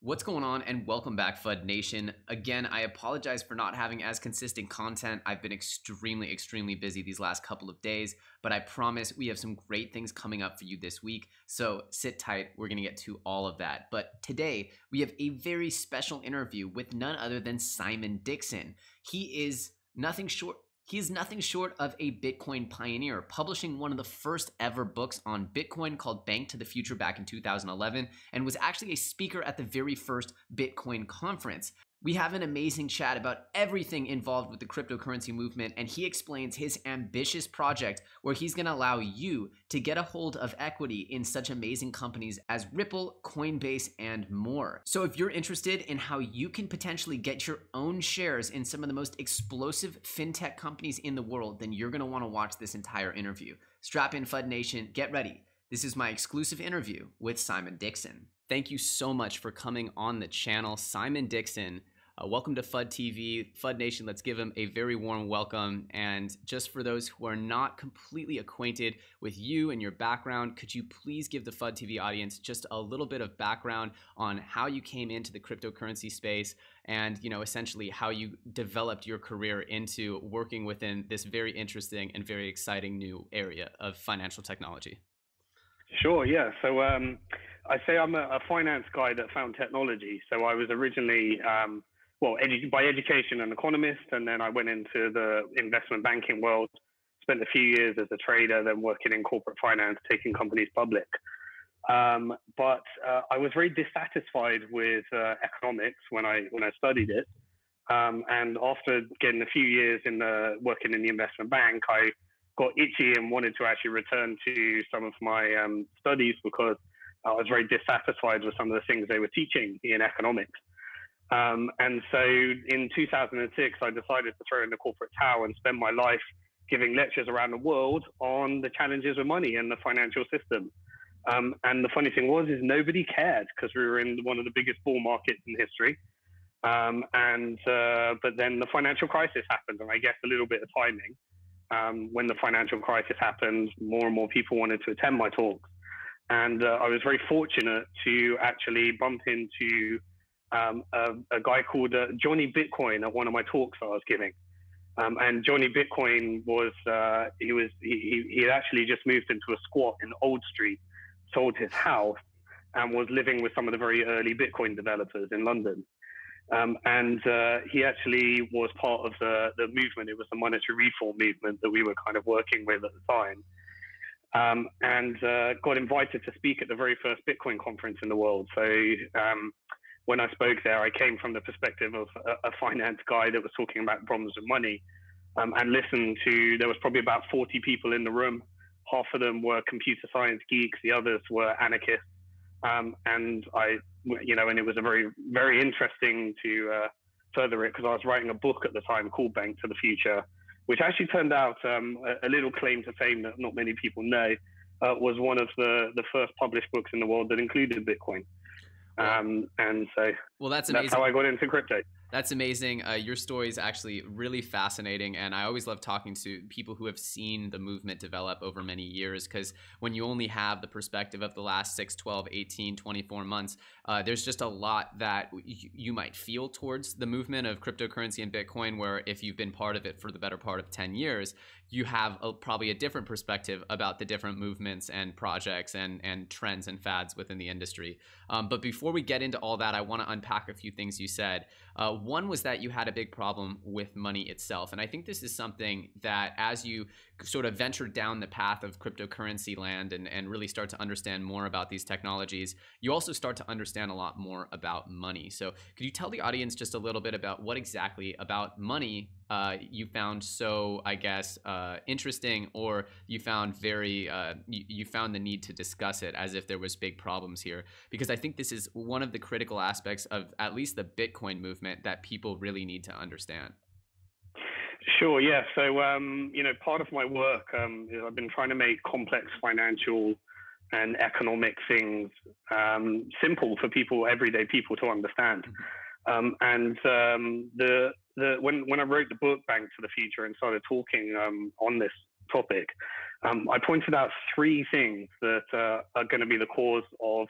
What's going on, and welcome back, FUD Nation. Again, I apologize for not having as consistent content. I've been extremely, extremely busy these last couple of days, but I promise we have some great things coming up for you this week. So sit tight, we're gonna get to all of that. But today, we have a very special interview with none other than Simon Dixon. He is nothing short he is nothing short of a Bitcoin pioneer, publishing one of the first ever books on Bitcoin called Bank to the Future back in 2011, and was actually a speaker at the very first Bitcoin conference. We have an amazing chat about everything involved with the cryptocurrency movement, and he explains his ambitious project where he's going to allow you to get a hold of equity in such amazing companies as Ripple, Coinbase, and more. So, if you're interested in how you can potentially get your own shares in some of the most explosive fintech companies in the world, then you're going to want to watch this entire interview. Strap in, FUD Nation, get ready. This is my exclusive interview with Simon Dixon. Thank you so much for coming on the channel. Simon Dixon, uh, welcome to FUD TV. FUD Nation, let's give him a very warm welcome. And just for those who are not completely acquainted with you and your background, could you please give the FUD TV audience just a little bit of background on how you came into the cryptocurrency space and, you know, essentially how you developed your career into working within this very interesting and very exciting new area of financial technology? Sure, yeah. So, um, I say I'm a, a, finance guy that found technology. So I was originally, um, well, edu- by education an economist, and then I went into the investment banking world. Spent a few years as a trader, then working in corporate finance, taking companies public. Um, but uh, I was very dissatisfied with uh, economics when I when I studied it. Um, and after getting a few years in the working in the investment bank, I got itchy and wanted to actually return to some of my um, studies because I was very dissatisfied with some of the things they were teaching in economics. Um, and so in 2006, I decided to throw in the corporate towel and spend my life giving lectures around the world on the challenges of money and the financial system. Um, and the funny thing was, is nobody cared because we were in one of the biggest bull markets in history. Um, and uh, but then the financial crisis happened, and I guess a little bit of timing. Um, when the financial crisis happened, more and more people wanted to attend my talks. And uh, I was very fortunate to actually bump into um, a, a, guy called uh, Johnny Bitcoin at one of my talks I was giving. Um, and Johnny Bitcoin was uh, he was he, he had actually just moved into a squat in Old Street, sold his house, and was living with some of the very early Bitcoin developers in London. Um, and uh, he actually was part of the, the movement. It was the monetary reform movement that we were kind of working with at the time um, and uh, got invited to speak at the very first Bitcoin conference in the world. So um, when I spoke there, I came from the perspective of a, a finance guy that was talking about problems with money, um, and listened to. There was probably about 40 people in the room. Half of them were computer science geeks. The others were anarchists. Um, and I, you know, and it was a very, very interesting to uh, further it because I was writing a book at the time called Bank to the Future which actually turned out um, a, a, little claim to fame that not many people know, uh, was one of the, the first published books in the world that included Bitcoin. Um, and so well, that's amazing. That's how I got into crypto. That's amazing. Uh, your story is actually really fascinating. And I always love talking to people who have seen the movement develop over many years because when you only have the perspective of the last 6, 12, 18, 24 months, uh, there's just a lot that you might feel towards the movement of cryptocurrency and Bitcoin, where if you've been part of it for the better part of 10 years, you have a, probably a different perspective about the different movements and projects and, and trends and fads within the industry. Um, but before we get into all that, I want to unpack a few things you said. Uh, one was that you had a big problem with money itself. And I think this is something that as you sort of venture down the path of cryptocurrency land and, and really start to understand more about these technologies, you also start to understand a lot more about money. So could you tell the audience just a little bit about what exactly about money uh, you found so, I guess, uh, interesting, or you found very, uh, you, you, found the need to discuss it as if there was big problems here? Because I think this is one of the critical aspects of at least the Bitcoin movement that people really need to understand. Sure. Yeah. So, um, you know, part of my work um, is I've been trying to make complex financial and economic things um, simple for people, everyday people, to understand. Mm-hmm. Um, and um, the the when when I wrote the book Bank to the Future and started talking um, on this topic, um, I pointed out three things that uh, are going to be the cause of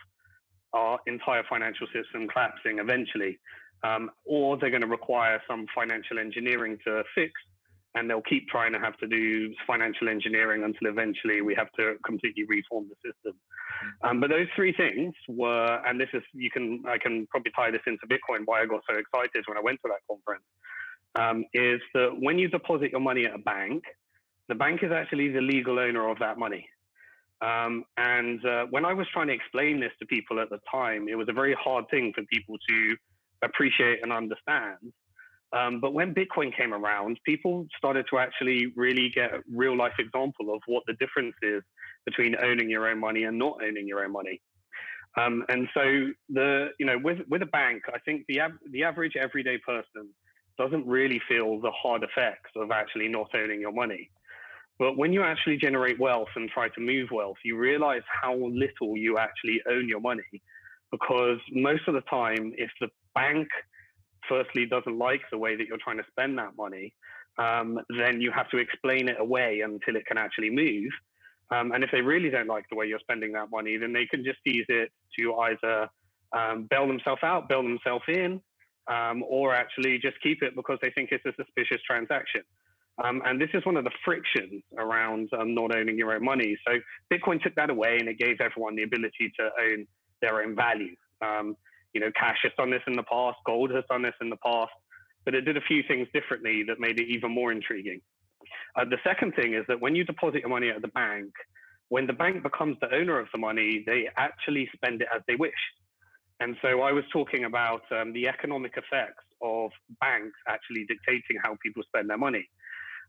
our entire financial system collapsing eventually, um, or they're going to require some financial engineering to fix, and they'll keep trying to have to do financial engineering until eventually we have to completely reform the system. Um, but those three things were, and this is you can I can probably tie this into Bitcoin. Why I got so excited when I went to that conference um, is that when you deposit your money at a bank, the bank is actually the legal owner of that money. Um, and uh, when I was trying to explain this to people at the time, it was a very hard thing for people to appreciate and understand. Um, but when Bitcoin came around, people started to actually really get a real life example of what the difference is between owning your own money and not owning your own money. Um, and so the you know with with a bank, I think the av- the average everyday person doesn't really feel the hard effects of actually not owning your money. But when you actually generate wealth and try to move wealth, you realize how little you actually own your money. Because most of the time, if the bank firstly doesn't like the way that you're trying to spend that money, um, then you have to explain it away until it can actually move. Um, and if they really don't like the way you're spending that money, then they can just use it to either um, bail themselves out, bail themselves in, um, or actually just keep it because they think it's a suspicious transaction. Um, and this is one of the frictions around um, not owning your own money. So Bitcoin took that away and it gave everyone the ability to own their own value. Um, you know, cash has done this in the past, gold has done this in the past, but it did a few things differently that made it even more intriguing. Uh, the second thing is that when you deposit your money at the bank, when the bank becomes the owner of the money, they actually spend it as they wish. And so I was talking about um, the economic effects of banks actually dictating how people spend their money.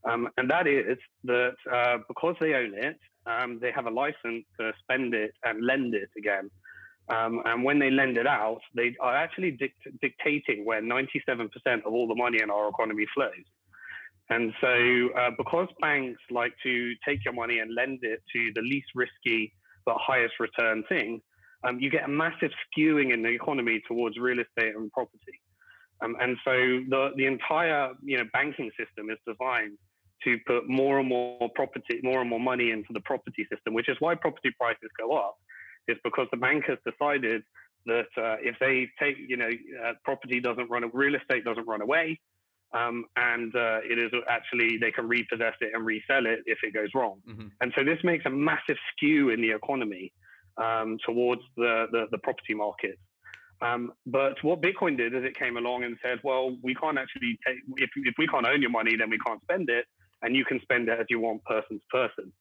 Um, and that is that uh, because they own it, um, they have a license to spend it and lend it again. Um, and when they lend it out, they are actually dict- dictating where 97% of all the money in our economy flows. And so, uh, because banks like to take your money and lend it to the least risky but highest return thing, um, you get a massive skewing in the economy towards real estate and property. Um, and so the, the entire you know banking system is designed to put more and more property, more and more money into the property system, which is why property prices go up. Is because the bank has decided that uh, if they take, you know, uh, property doesn't run, real estate doesn't run away, um, and uh, it is actually they can repossess it and resell it if it goes wrong. Mm-hmm. And so this makes a massive skew in the economy um, towards the, the, the property market. Um, but what Bitcoin did is it came along and said, well, we can't actually take, if, if we can't own your money, then we can't spend it, and you can spend it as you want person to person.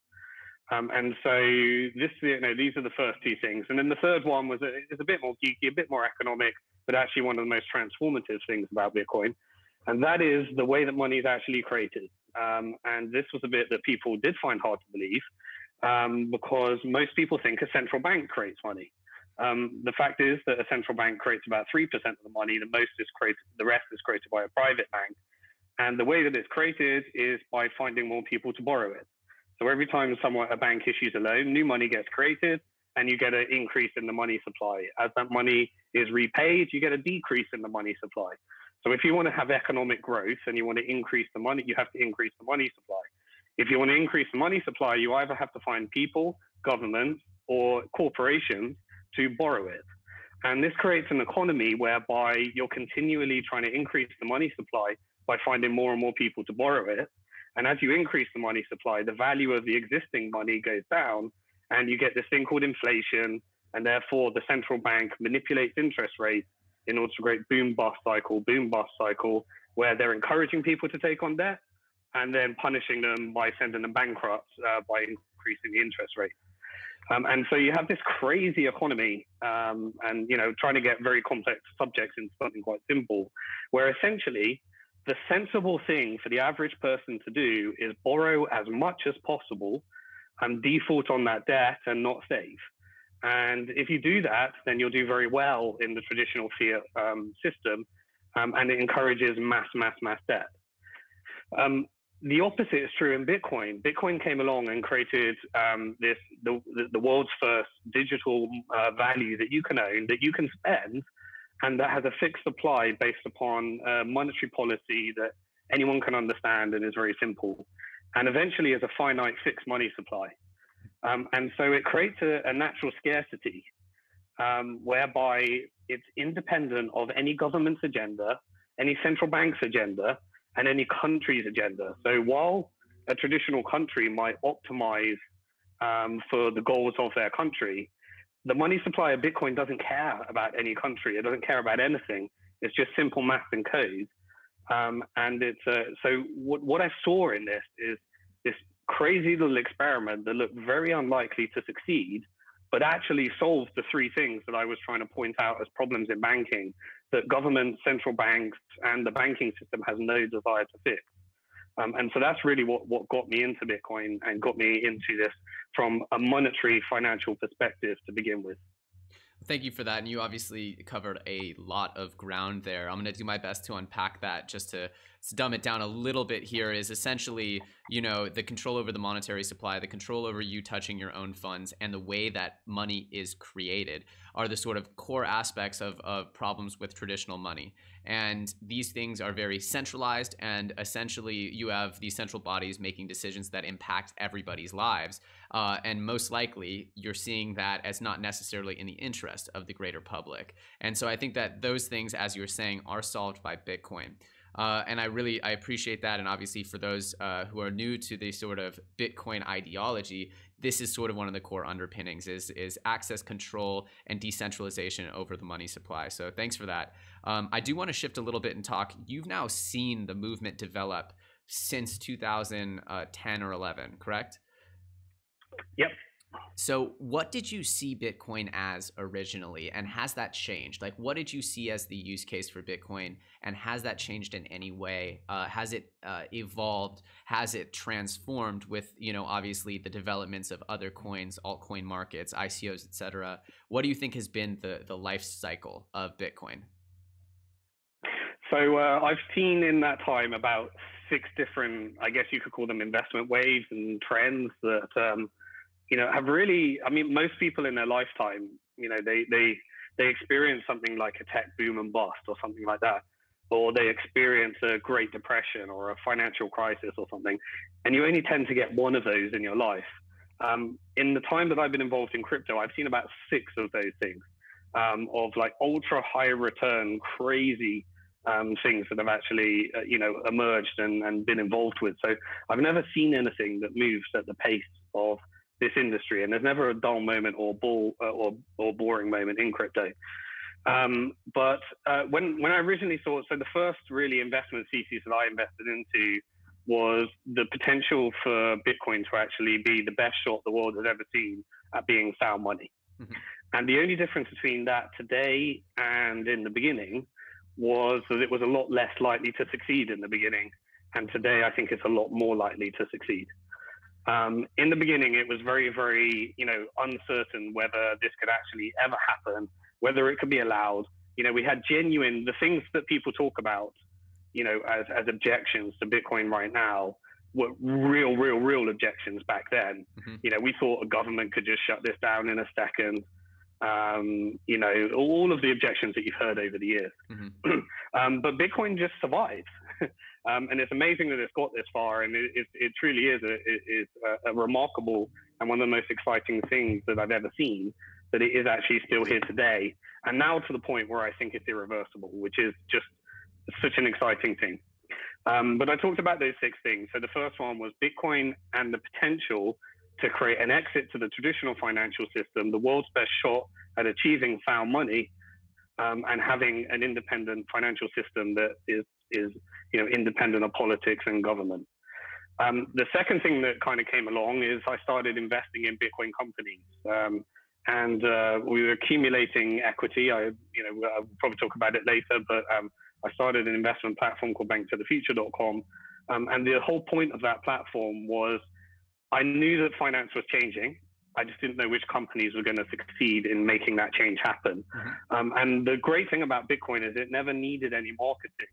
Um, and so this, you know, these are the first two things. And then the third one was a, is a bit more geeky, a bit more economic, but actually one of the most transformative things about Bitcoin. And that is the way that money is actually created. Um, and this was a bit that people did find hard to believe um, because most people think a central bank creates money. Um, the fact is that a central bank creates about 3% of the money. The most is created, the rest is created by a private bank. And the way that it's created is by finding more people to borrow it. So every time someone, a bank issues a loan, new money gets created and you get an increase in the money supply. As that money is repaid, you get a decrease in the money supply. So if you want to have economic growth and you want to increase the money, you have to increase the money supply. If you want to increase the money supply, you either have to find people, governments, or corporations to borrow it. And this creates an economy whereby you're continually trying to increase the money supply by finding more and more people to borrow it. And as you increase the money supply, the value of the existing money goes down, and you get this thing called inflation. And therefore, the central bank manipulates interest rates in order to create boom bust cycle, boom bust cycle, where they're encouraging people to take on debt and then punishing them by sending them bankrupt uh, by increasing the interest rate. Um, and so you have this crazy economy, um, and you know, trying to get very complex subjects into something quite simple, where essentially the sensible thing for the average person to do is borrow as much as possible and default on that debt and not save. And if you do that, then you'll do very well in the traditional fiat um, system, um, and it encourages mass, mass, mass debt. Um, the opposite is true in Bitcoin. Bitcoin came along and created um, this the, the world's first digital uh, value that you can own, that you can spend, and that has a fixed supply based upon uh, monetary policy that anyone can understand and is very simple, and eventually is a finite fixed money supply. Um, and so it creates a, a natural scarcity. um, whereby it's independent of any government's agenda, any central bank's agenda, and any country's agenda. So while a traditional country might optimize um, for the goals of their country, the money supply of Bitcoin doesn't care about any country. It doesn't care about anything. It's just simple math and code. Um, and it's uh, so what, what I saw in this is this crazy little experiment that looked very unlikely to succeed, but actually solved the three things that I was trying to point out as problems in banking that government, central banks, and the banking system has no desire to fix. Um, and so that's really what, what got me into Bitcoin and got me into this from a monetary financial perspective to begin with. Thank you for that. And you obviously covered a lot of ground there. I'm going to do my best to unpack that just to dumb it down a little bit here is essentially, you know, the control over the monetary supply, the control over you touching your own funds, and the way that money is created are the sort of core aspects of, of problems with traditional money. And these things are very centralized, and essentially, you have these central bodies making decisions that impact everybody's lives. Uh, and most likely, you're seeing that as not necessarily in the interest of the greater public. And so I think that those things, as you were saying, are solved by Bitcoin. Uh, and I really I appreciate that. And obviously, for those uh, who are new to the sort of Bitcoin ideology, this is sort of one of the core underpinnings is is access control and decentralization over the money supply. So thanks for that. Um, I do want to shift a little bit and talk. You've now seen the movement develop since 2010 or 11, correct? Yep. So, what did you see Bitcoin as originally, and has that changed? Like, what did you see as the use case for Bitcoin, and has that changed in any way? Uh, has it uh, evolved? Has it transformed with, you know, obviously the developments of other coins, altcoin markets, ICOs, etc.? What do you think has been the the life cycle of Bitcoin? So, uh, I've seen in that time about six different, I guess you could call them investment waves and trends that. Um, you know, have really, I mean, most people in their lifetime, you know, they, they, they experience something like a tech boom and bust or something like that, or they experience a Great Depression or a financial crisis or something, and you only tend to get one of those in your life. Um, in the time that I've been involved in crypto, I've seen about six of those things um, of like ultra high return, crazy um, things that have actually, uh, you know, emerged and, and been involved with. So I've never seen anything that moves at the pace of this industry, and there's never a dull moment or ball uh, or or boring moment in crypto. Um, but uh, when when I originally thought, so the first really investment thesis that I invested into was the potential for Bitcoin to actually be the best shot the world has ever seen at being sound money. Mm-hmm. And the only difference between that today and in the beginning was that it was a lot less likely to succeed in the beginning. And today I think it's a lot more likely to succeed. Um, in the beginning, it was very, very, you know, uncertain whether this could actually ever happen, whether it could be allowed. You know, we had genuine the things that people talk about, you know, as as objections to Bitcoin right now were real, real, real objections back then. Mm-hmm. You know, we thought a government could just shut this down in a second. Um, you know, all of the objections that you've heard over the years. Mm-hmm. um, but Bitcoin just survived. Um, and it's amazing that it's got this far, and it, it, it truly is a, is a, a, remarkable and one of the most exciting things that I've ever seen. That it is actually still here today, and now to the point where I think it's irreversible, which is just such an exciting thing. Um, but I talked about those six things. So the first one was Bitcoin and the potential to create an exit to the traditional financial system, the world's best shot at achieving sound money, um, and having an independent financial system that is is you know independent of politics and government. Um, the second thing that kind of came along is I started investing in Bitcoin companies, um, and uh, we were accumulating equity. I you know I'll probably talk about it later, but um, I started an investment platform called BankToTheFuture.com, um, and the whole point of that platform was I knew that finance was changing. I just didn't know which companies were going to succeed in making that change happen. Mm-hmm. Um, and the great thing about Bitcoin is it never needed any marketing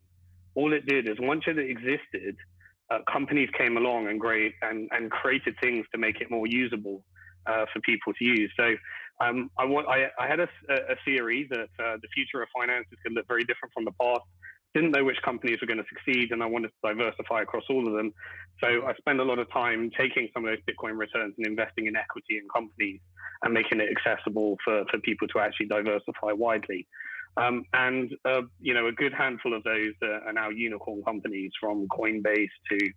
all it did is once it existed, uh, companies came along and great and, and created things to make it more usable uh, for people to use. So um, I, I, I, had a, a theory that uh, the future of finance is going to look very different from the past. Didn't know which companies were going to succeed, and I wanted to diversify across all of them. So I spent a lot of time taking some of those Bitcoin returns and investing in equity in companies and making it accessible for, for people to actually diversify widely. Um, and uh, you know, a good handful of those uh, are now unicorn companies, from Coinbase to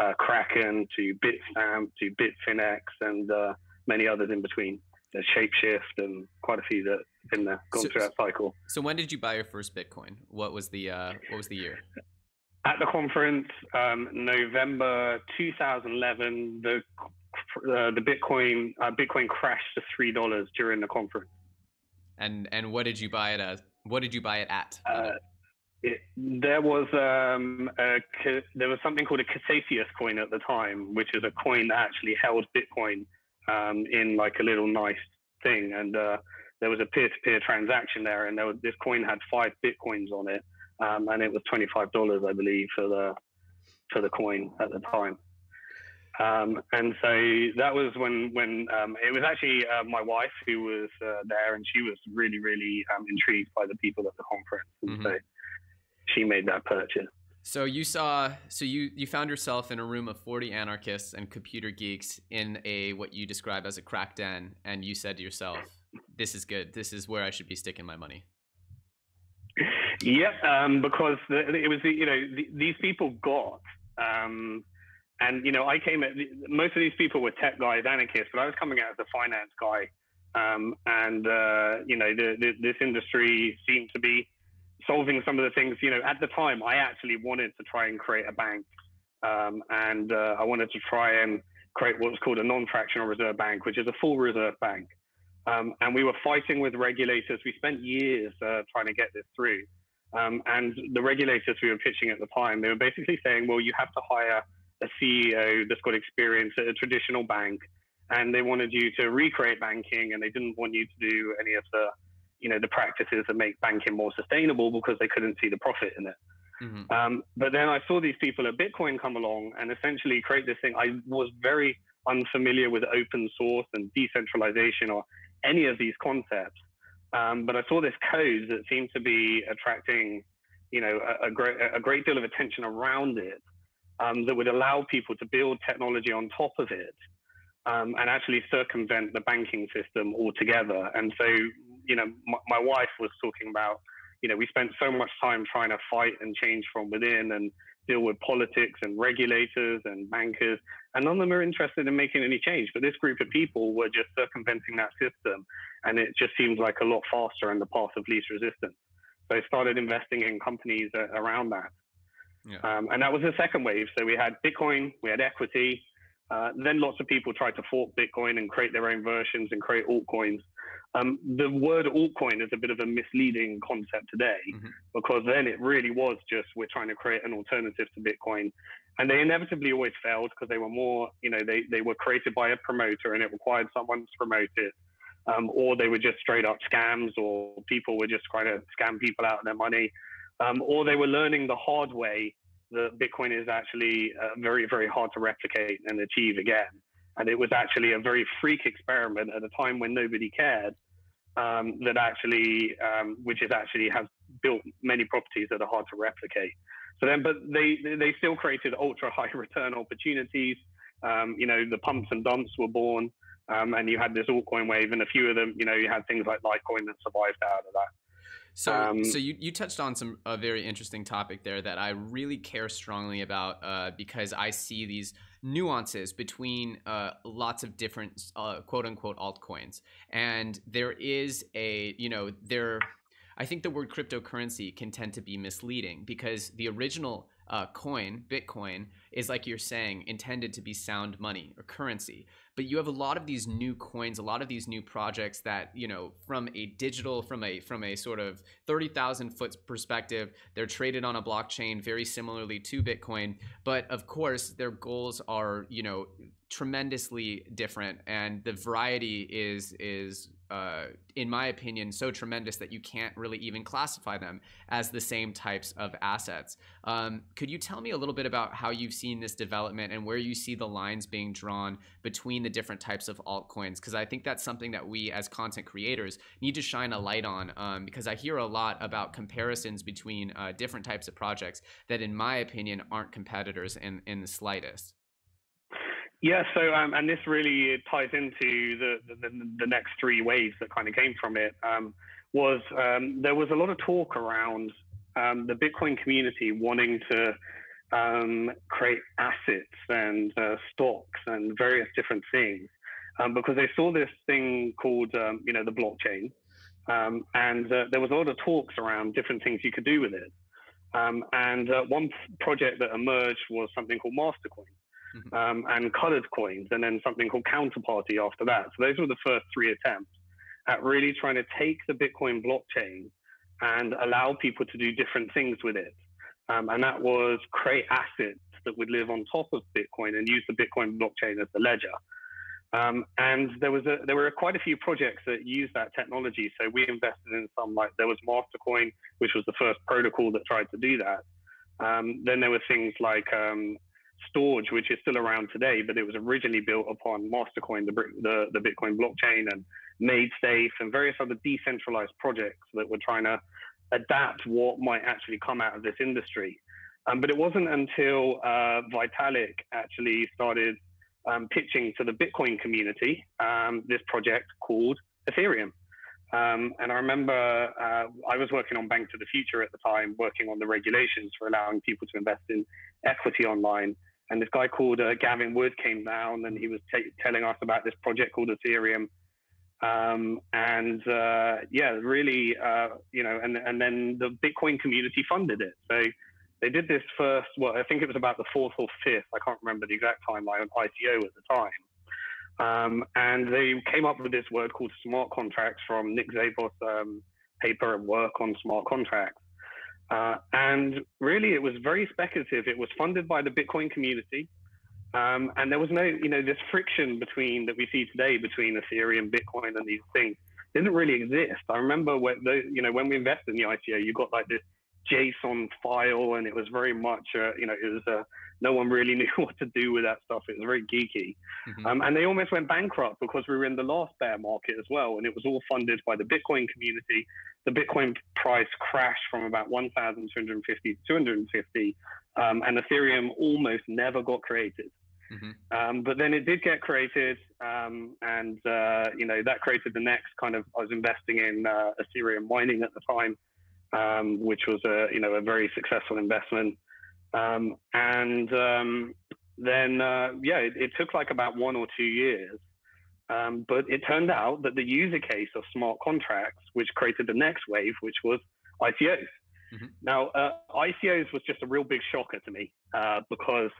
uh, Kraken to Bitstamp to Bitfinex and uh, many others in between. There's Shapeshift and quite a few that have been there, gone so, through that cycle. So when did you buy your first Bitcoin? What was the uh, what was the year? At the conference, um, November 2011, the uh, the Bitcoin Bitcoin crashed to three dollars during the conference. And and what did you buy it as? What did you buy it at? Uh, it, there was um, a, there was something called a Casascius coin at the time, which is a coin that actually held Bitcoin um, in like a little nice thing, and uh, there was a peer-to-peer transaction there, and there was, this coin had five bitcoins on it, um, and it was twenty-five dollars, I believe, for the for the coin at the time. Um, and so that was when when um, it was actually uh, my wife who was uh, there, and she was really really um, intrigued by the people at the conference, and mm-hmm. so she made that purchase. So you saw, so you you found yourself in a room of forty anarchists and computer geeks in a what you describe as a crack den, and you said to yourself, "This is good. This is where I should be sticking my money." Yep, um, because the, it was the, you know the, these people got. Um, and you know, I came at most of these people were tech guys, anarchists, but I was coming out as a finance guy. Um, and uh, you know, the, the, this industry seemed to be solving some of the things. You know, at the time, I actually wanted to try and create a bank, um, and uh, I wanted to try and create what's called a non-fractional reserve bank, which is a full reserve bank. Um, and we were fighting with regulators. We spent years uh, trying to get this through. Um, and the regulators we were pitching at the time, they were basically saying, well, you have to hire a CEO that's got experience at a traditional bank, and they wanted you to recreate banking, and they didn't want you to do any of the, you know, the practices that make banking more sustainable because they couldn't see the profit in it. Mm-hmm. Um, but then I saw these people at Bitcoin come along and essentially create this thing. I was very unfamiliar with open source and decentralization or any of these concepts. Um, but I saw this code that seemed to be attracting, you know, a, a, great, a great deal of attention around it um, that would allow people to build technology on top of it um, and actually circumvent the banking system altogether. And so, you know, my, my, wife was talking about, you know, we spent so much time trying to fight and change from within and deal with politics and regulators and bankers, and none of them are interested in making any change. But this group of people were just circumventing that system, and it just seemed like a lot faster and the path of least resistance. So I started investing in companies around that. Yeah. Um, and that was the second wave. So we had Bitcoin, we had equity. Uh, then lots of people tried to fork Bitcoin and create their own versions and create altcoins. Um, the word altcoin is a bit of a misleading concept today mm-hmm. because then it really was just we're trying to create an alternative to Bitcoin. And they inevitably always failed because they were more, you know, they, they were created by a promoter and it required someone to promote it. Um, or they were just straight up scams, or people were just trying to scam people out of their money um, or they were learning the hard way that Bitcoin is actually uh, very, very hard to replicate and achieve again. And it was actually a very freak experiment at a time when nobody cared. Um, that actually, um, which is actually has built many properties that are hard to replicate. So then, but they they still created ultra high return opportunities. Um, you know, the pumps and dumps were born, um, and you had this altcoin wave, and a few of them, you know, you had things like Litecoin that survived out of that. So, um, so you, you touched on some a very interesting topic there that I really care strongly about uh, because I see these nuances between uh, lots of different uh, quote unquote altcoins, and there is a you know there. I think the word cryptocurrency can tend to be misleading because the original uh, coin, Bitcoin, is like you're saying, intended to be sound money or currency. But you have a lot of these new coins, a lot of these new projects that, you know, from a digital, from a from a sort of 30,000 foot perspective, they're traded on a blockchain very similarly to Bitcoin. But of course, their goals are, you know, tremendously different and the variety is is uh, in my opinion, so tremendous that you can't really even classify them as the same types of assets. Um, could you tell me a little bit about how you've seen this development and where you see the lines being drawn between the different types of altcoins? Because I think that's something that we as content creators need to shine a light on um, because I hear a lot about comparisons between uh, different types of projects that, in my opinion, aren't competitors in, in the slightest. Yeah, so um, and this really ties into the, the, the next three waves that kind of came from it. Um, was um, there was a lot of talk around um, the Bitcoin community wanting to um, create assets and uh, stocks and various different things um, because they saw this thing called you know the blockchain, and uh, there was a lot of talks around different things you could do with it. and uh, one project that emerged was something called Mastercoin mm-hmm. um, and colored coins, and then something called Counterparty after that. So those were the first three attempts at really trying to take the Bitcoin blockchain and allow people to do different things with it. Um, and that was create assets that would live on top of Bitcoin and use the Bitcoin blockchain as the ledger. Um, and there was a, there were quite a few projects that used that technology. So we invested in some like there was Mastercoin, which was the first protocol that tried to do that. Um, then there were things like um, Storj, which is still around today, but it was originally built upon Mastercoin, the, the, the Bitcoin blockchain, and MaidSafe, and various other decentralized projects that were trying to adapt what might actually come out of this industry. Um, but it wasn't until uh, Vitalik actually started um, pitching to the Bitcoin community um, this project called Ethereum. Um, and I remember uh, I was working on Bank to the Future at the time, working on the regulations for allowing people to invest in equity online. And this guy called uh, Gavin Wood came down and he was t- telling us about this project called Ethereum. Um, and uh, yeah, really, uh, you know, and, and then the Bitcoin community funded it. So they did this first, well, I think it was about the fourth or fifth, I can't remember the exact timeline, on ICO at the time. Um, and they came up with this word called smart contracts from Nick Szabo's um, paper and work on smart contracts. Uh, and really, it was very speculative. It was funded by the Bitcoin community. Um, and there was no, you know, this friction between that we see today between Ethereum, Bitcoin, and these things didn't really exist. I remember when, the, you know, when we invested in the ICO, you got like this JSON file, and it was very much, uh, you know, it was a no one really knew what to do with that stuff. It was very geeky. Mm-hmm. Um, and they almost went bankrupt because we were in the last bear market as well. And it was all funded by the Bitcoin community. The Bitcoin price crashed from about 1,250 to 250. Um, and Ethereum almost never got created. Mm-hmm. Um, but then it did get created, um, and uh, you know that created the next kind of. I was investing in uh, Ethereum mining at the time, um, which was a you know a very successful investment. Um, and um, then, uh, yeah, it, it, took like about one or two years. Um, but it turned out that the user case of smart contracts, which created the next wave, which was ICOs. Mm-hmm. Now, uh, ICOs was just a real big shocker to me uh, because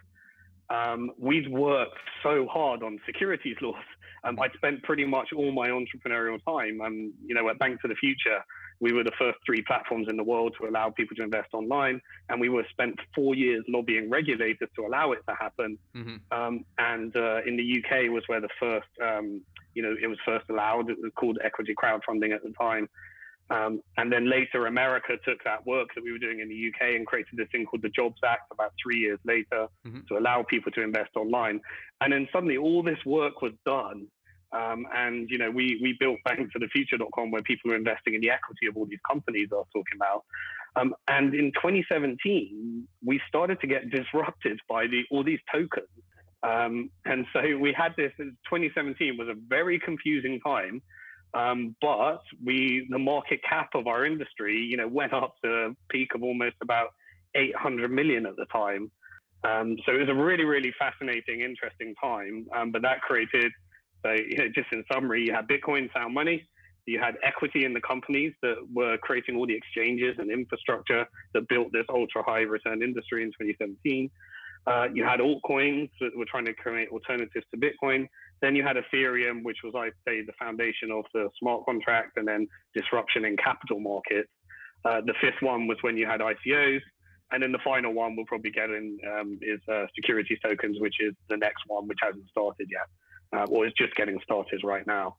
um, we'd worked so hard on securities laws. Um, I'd spent pretty much all my entrepreneurial time, um, you know, at Bank to the Future we were the first three platforms in the world to allow people to invest online, and we were spent four years lobbying regulators to allow it to happen. Mm-hmm. Um, and uh, in the UK was where the first, um, you know, it was first allowed. It was called equity crowdfunding at the time. Um, and then later, America took that work that we were doing in the UK and created this thing called the Jobs Act about three years later mm-hmm. to allow people to invest online. And then suddenly, all this work was done um, and you know, we we built banktothefuture.com where people are investing in the equity of all these companies I was talking about. Um, and in 2017, we started to get disrupted by the all these tokens. Um, and so we had this. 2017 was a very confusing time, um, but we the market cap of our industry, you know, went up to a peak of almost about 800 million at the time. Um, so it was a really, really fascinating, interesting time. Um, but that created so, you know, just in summary, you had Bitcoin sound money, you had equity in the companies that were creating all the exchanges and infrastructure that built this ultra high return industry in 2017. Uh, you had altcoins that were trying to create alternatives to Bitcoin. Then you had Ethereum, which was, I'd say, the foundation of the smart contract and then disruption in capital markets. Uh, the fifth one was when you had ICOs. And then the final one we'll probably get in um, is uh, securities tokens, which is the next one, which hasn't started yet uh, or is just getting started right now.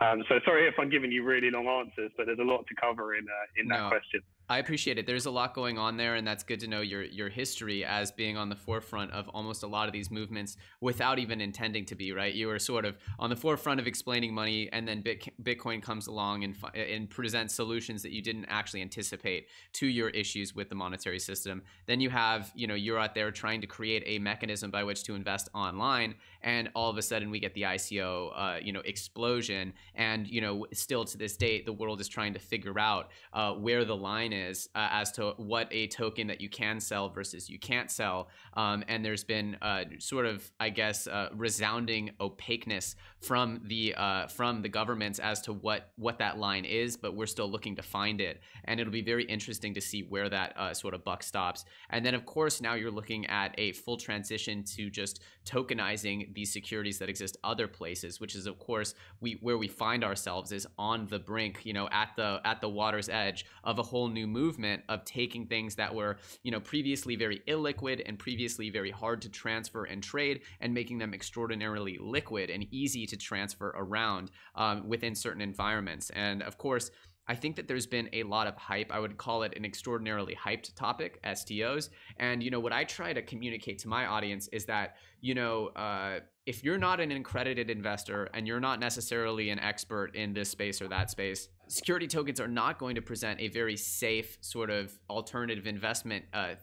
Um, so sorry if I'm giving you really long answers, but there's a lot to cover in uh, in that no. question. I appreciate it. There's a lot going on there, and that's good to know your your history as being on the forefront of almost a lot of these movements without even intending to be. Right, you were sort of on the forefront of explaining money, and then Bitcoin comes along and and presents solutions that you didn't actually anticipate to your issues with the monetary system. Then you have, you know, you're out there trying to create a mechanism by which to invest online, and all of a sudden we get the ICO, uh, you know, explosion, and you know, still to this date, the world is trying to figure out uh, where the line is uh, as to what a token that you can sell versus you can't sell. Um, and there's been uh, sort of, I guess, uh, resounding opaqueness from the uh, from the governments as to what what that line is. But we're still looking to find it, and it'll be very interesting to see where that uh, sort of buck stops. And then, of course, now you're looking at a full transition to just tokenizing these securities that exist other places, which is, of course, we where we find ourselves is on the brink, you know, at the at the water's edge of a whole new movement of taking things that were, you know, previously very illiquid and previously very hard to transfer and trade and making them extraordinarily liquid and easy to transfer around um, within certain environments. And of course, I think that there's been a lot of hype. I would call it an extraordinarily hyped topic, STOs. And, you know, what I try to communicate to my audience is that, you know, uh, if you're not an accredited investor and you're not necessarily an expert in this space or that space, security tokens are not going to present a very safe sort of alternative investment uh,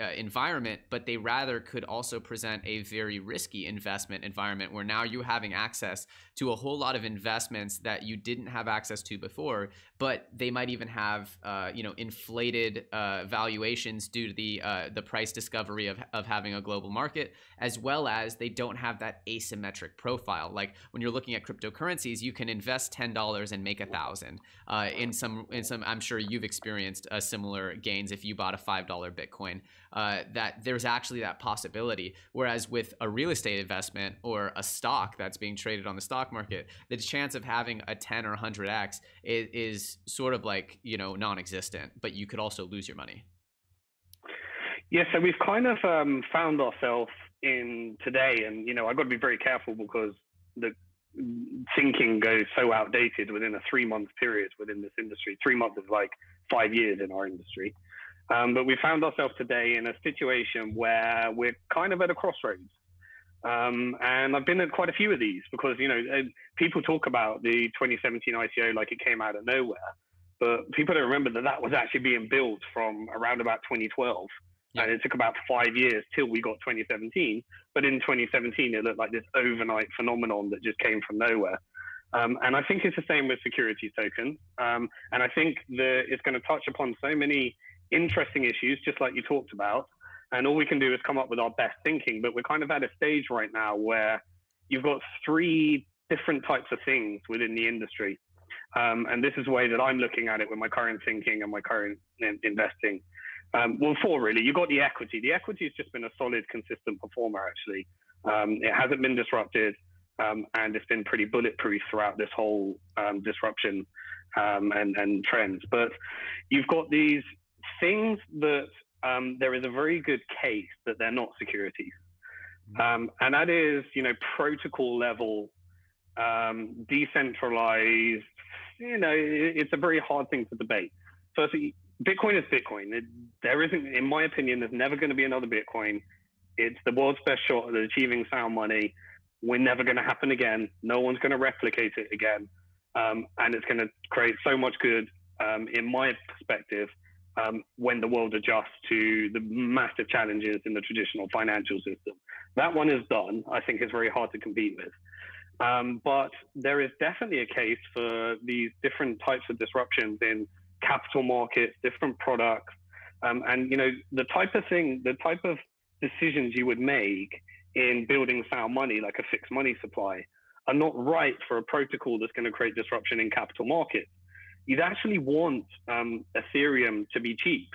uh, environment, but they rather could also present a very risky investment environment where now you're having access to a whole lot of investments that you didn't have access to before, but they might even have uh, you know inflated uh, valuations due to the uh, the price discovery of, of having a global market, as well as they don't have that asymmetric profile. Like when you're looking at cryptocurrencies, you can invest ten dollars and make a thousand. Uh, in some in some, I'm sure you've experienced uh, similar gains if you bought a five dollar Bitcoin uh, that there's actually that possibility. Whereas with a real estate investment or a stock that's being traded on the stock market, the chance of having a 10 or 100x is, is sort of like, you know, non existent, but you could also lose your money. Yeah, so we've kind of um, found ourselves in today, and you know, I've got to be very careful because the thinking goes so outdated within a three month period within this industry. Three months is like five years in our industry. Um, but we found ourselves today in a situation where we're kind of at a crossroads. Um, and I've been at quite a few of these because, you know, uh, people talk about the 2017 ICO like it came out of nowhere, but people don't remember that that was actually being built from around about 2012. Yeah. And it took about five years till we got 2017. But in 2017, it looked like this overnight phenomenon that just came from nowhere. Um, and I think it's the same with security tokens. Um, and I think that it's going to touch upon so many interesting issues, just like you talked about. And all we can do is come up with our best thinking. But we're kind of at a stage right now where you've got three different types of things within the industry. Um, and this is the way that I'm looking at it with my current thinking and my current investing. Um, well, four really. You've got the equity. The equity has just been a solid, consistent performer, actually. Um, it hasn't been disrupted, um, and it's been pretty bulletproof throughout this whole um, disruption um, and, and trends. But you've got these things that um, there is a very good case that they're not securities. Mm-hmm. Um, and that is, you know, protocol level, um, decentralized. You know, it, it's a very hard thing to debate. Firstly, Bitcoin is Bitcoin. It, there isn't, in my opinion, there's never going to be another Bitcoin. It's the world's best shot at achieving sound money. We're never going to happen again. No one's going to replicate it again. Um, and it's going to create so much good, um, in my perspective, um, when the world adjusts to the massive challenges in the traditional financial system. That one is done. I think it's very hard to compete with. Um, but there is definitely a case for these different types of disruptions in capital markets, different products, um, and you know the type of thing, the type of decisions you would make in building sound money, like a fixed money supply, are not right for a protocol that's going to create disruption in capital markets you'd actually want um, Ethereum to be cheap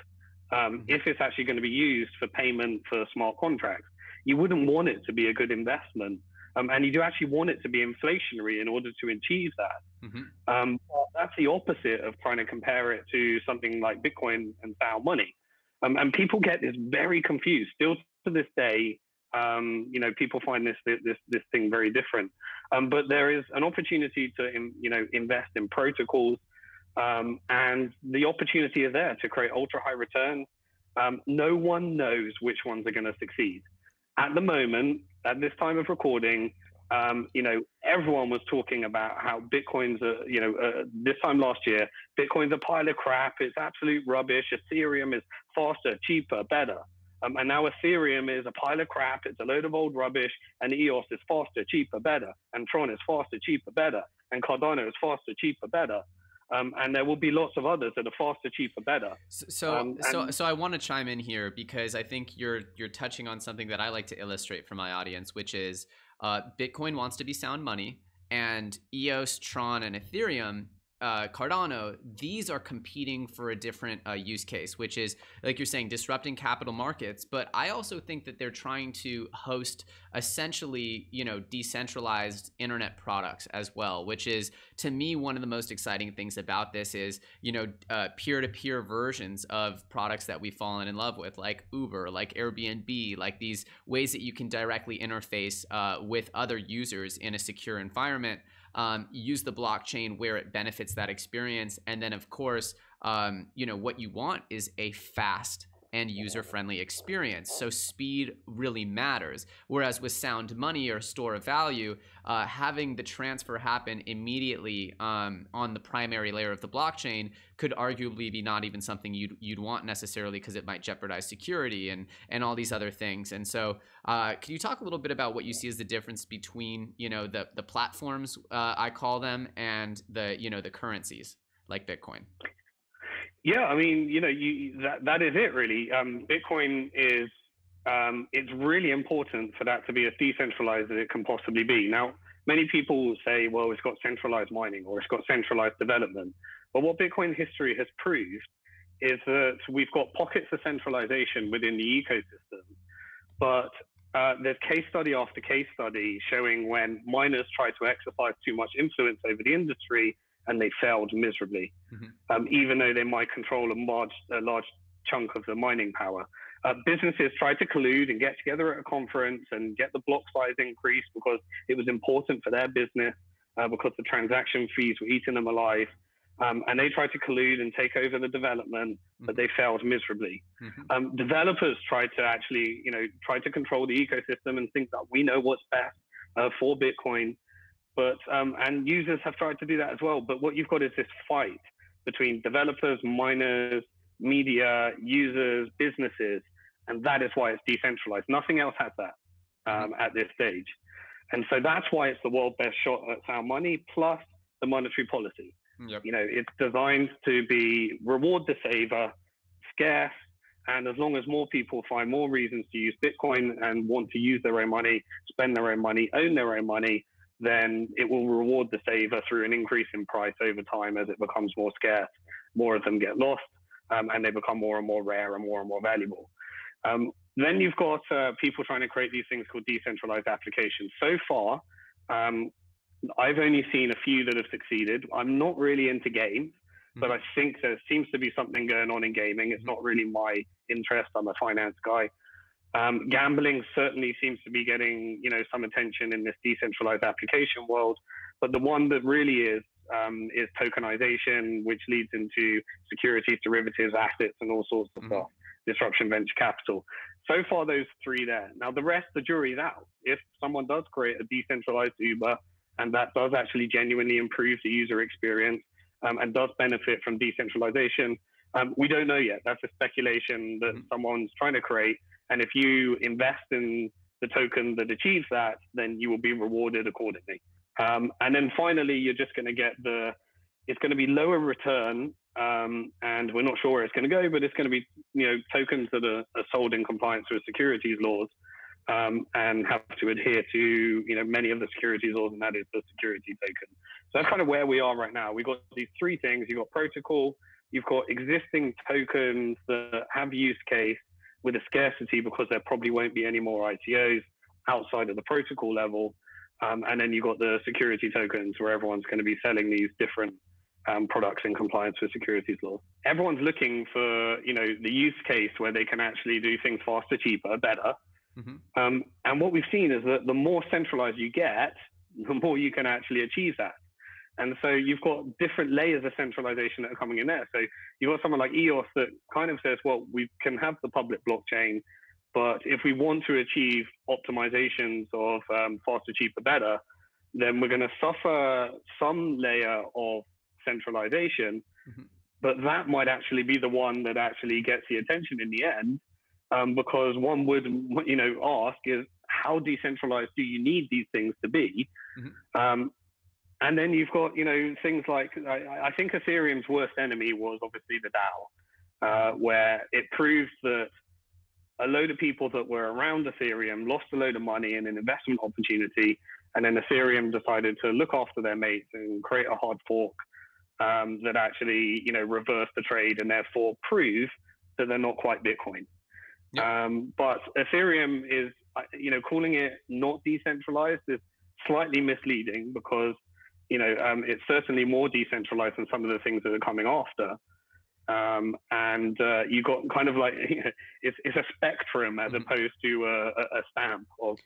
um, mm-hmm. if it's actually going to be used for payment for smart contracts. You wouldn't want it to be a good investment. Um, and you do actually want it to be inflationary in order to achieve that. Mm-hmm. Um, that's the opposite of trying to compare it to something like Bitcoin and sound money. Um, and people get this very confused. Still to this day, um, you know, people find this this this thing very different. Um, but there is an opportunity to, in, you know, invest in protocols Um, and the opportunity is there to create ultra high returns. Um, no one knows which ones are going to succeed. At the moment, at this time of recording, um, you know, everyone was talking about how Bitcoin's, a, you know, uh, this time last year, Bitcoin's a pile of crap. It's absolute rubbish. Ethereum is faster, cheaper, better. Um, and now Ethereum is a pile of crap. It's a load of old rubbish. And EOS is faster, cheaper, better. And Tron is faster, cheaper, better. And Cardano is faster, cheaper, better. Um, and there will be lots of others that are faster, cheaper, better. So, so, um, so, so, I want to chime in here because I think you're you're touching on something that I like to illustrate for my audience, which is uh, Bitcoin wants to be sound money, and EOS, Tron, and Ethereum uh, Cardano, these are competing for a different uh, use case, which is, like you're saying, disrupting capital markets. But I also think that they're trying to host essentially, you know, decentralized internet products as well, which is, to me, one of the most exciting things about this is, you know, uh, peer-to-peer versions of products that we've fallen in love with, like Uber, like Airbnb, like these ways that you can directly interface uh, with other users in a secure environment um, use the blockchain where it benefits that experience. And then, of course, um, you know, what you want is a fast and user friendly experience. So speed really matters. Whereas with sound money or store of value, uh, having the transfer happen immediately um, on the primary layer of the blockchain could arguably be not even something you'd, you'd want necessarily because it might jeopardize security and, and all these other things. And so uh, can you talk a little bit about what you see as the difference between, you know, the, the platforms, uh, I call them, and the, you know, the currencies like Bitcoin? Yeah, I mean, you know, you that that is it really. Um, Bitcoin is um, it's really important for that to be as decentralized as it can possibly be. Now, many people say, well, it's got centralized mining or it's got centralized development. But what Bitcoin history has proved is that we've got pockets of centralization within the ecosystem, but uh, there's case study after case study showing when miners try to exercise too much influence over the industry and they failed miserably, mm-hmm. um, even though they might control a large, a large chunk of the mining power. Uh, businesses tried to collude and get together at a conference and get the block size increased because it was important for their business, uh, because the transaction fees were eating them alive. Um, and they tried to collude and take over the development, but mm-hmm. they failed miserably. Mm-hmm. Um, developers tried to actually, you know, try to control the ecosystem and think that we know what's best uh, for Bitcoin, but um, and users have tried to do that as well. But what you've got is this fight between developers, miners, media, users, businesses, and that is why it's decentralized. Nothing else has that um, at this stage, and so that's why it's the world best shot at sound money plus the monetary policy. Yep. You know, it's designed to be reward the saver, scarce, and as long as more people find more reasons to use Bitcoin and want to use their own money, spend their own money, own their own money, then it will reward the saver through an increase in price over time as it becomes more scarce. More of them get lost, um, and they become more and more rare and more and more valuable. Um, then you've got uh, people trying to create these things called decentralized applications. So far, um, I've only seen a few that have succeeded. I'm not really into games, mm-hmm. but I think there seems to be something going on in gaming. It's not really my interest. I'm a finance guy. Um, gambling certainly seems to be getting you know some attention in this decentralized application world, but the one that really is um, is tokenization, which leads into securities, derivatives, assets, and all sorts of mm-hmm. stuff. Disruption, venture capital. So far, those three there. Now the rest, the jury's out. If someone does create a decentralized Uber and that does actually genuinely improve the user experience um, and does benefit from decentralization, um, we don't know yet. That's a speculation that mm-hmm. someone's trying to create. And if you invest in the token that achieves that, then you will be rewarded accordingly. Um, and then finally, you're just going to get the, it's going to be lower return, um, and we're not sure where it's going to go, but it's going to be, you know, tokens that are, are sold in compliance with securities laws um, and have to adhere to, you know, many of the securities laws, and that is the security token. So that's kind of where we are right now. We've got these three things. You've got protocol, you've got existing tokens that have use case, with a scarcity because there probably won't be any more ICOs outside of the protocol level. Um, and then you've got the security tokens where everyone's going to be selling these different um, products in compliance with securities law. Everyone's looking for, you know, the use case where they can actually do things faster, cheaper, better. Mm-hmm. Um, and what we've seen is that the more centralized you get, the more you can actually achieve that. And so you've got different layers of centralization that are coming in there. So you've got someone like EOS that kind of says, well, we can have the public blockchain, but if we want to achieve optimizations of um, faster, cheaper, better, then we're going to suffer some layer of centralization. Mm-hmm. But that might actually be the one that actually gets the attention in the end, um, because one would, you know, ask is how decentralized do you need these things to be? Mm-hmm. Um, and then you've got, you know, things like I, I, think Ethereum's worst enemy was obviously the DAO, uh, where it proved that a load of people that were around Ethereum lost a load of money in an investment opportunity, and then Ethereum decided to look after their mates and create a hard fork um, that actually, you know, reversed the trade and therefore prove that they're not quite Bitcoin. Yep. Um, but Ethereum is, uh, you know, calling it not decentralized is slightly misleading because you know, um, it's certainly more decentralized than some of the things that are coming after. Um, and uh, you got kind of like it's, it's a spectrum as mm-hmm. opposed to a, a stamp of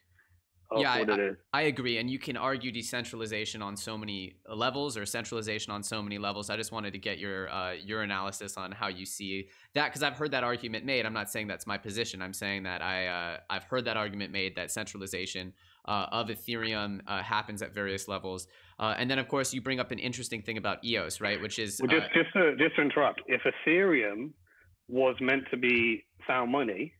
yeah, I, I, agree. And you can argue decentralization on so many levels or centralization on so many levels. I just wanted to get your uh, your analysis on how you see that because I've heard that argument made. I'm not saying that's my position. I'm saying that I uh, I've heard that argument made that centralization uh, of Ethereum uh, happens at various levels. Uh, and then, of course, you bring up an interesting thing about EOS, right? Which is well, just uh, just to, just to interrupt. If Ethereum was meant to be sound money,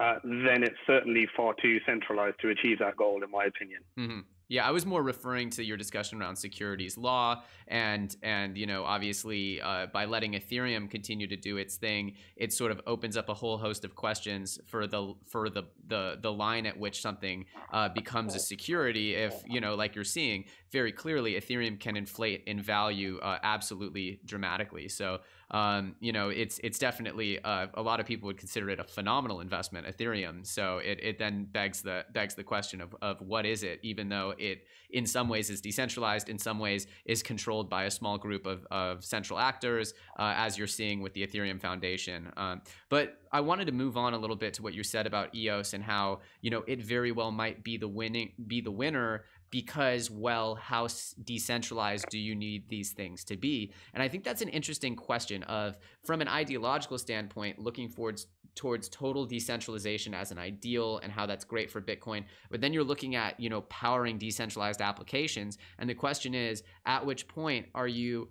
uh, then it's certainly far too centralized to achieve that goal, in my opinion. Mm-hmm. Yeah, I was more referring to your discussion around securities law and and you know obviously uh, by letting Ethereum continue to do its thing, it sort of opens up a whole host of questions for the for the the the line at which something uh, becomes a security. If you know, like you're seeing very clearly, Ethereum can inflate in value uh, absolutely dramatically. So um, you know, it's it's definitely uh, a lot of people would consider it a phenomenal investment, Ethereum. So it, it then begs the begs the question of of what is it, even though it in some ways is decentralized, in some ways is controlled by a small group of, of central actors, uh, as you're seeing with the Ethereum Foundation. Um, but I wanted to move on a little bit to what you said about EOS and how you know it very well might be the winning be the winner because well how decentralized do you need these things to be? And i think that's an interesting question of from an ideological standpoint looking towards towards total decentralization as an ideal and how that's great for bitcoin but then you're looking at you know powering decentralized applications and the question is at which point are you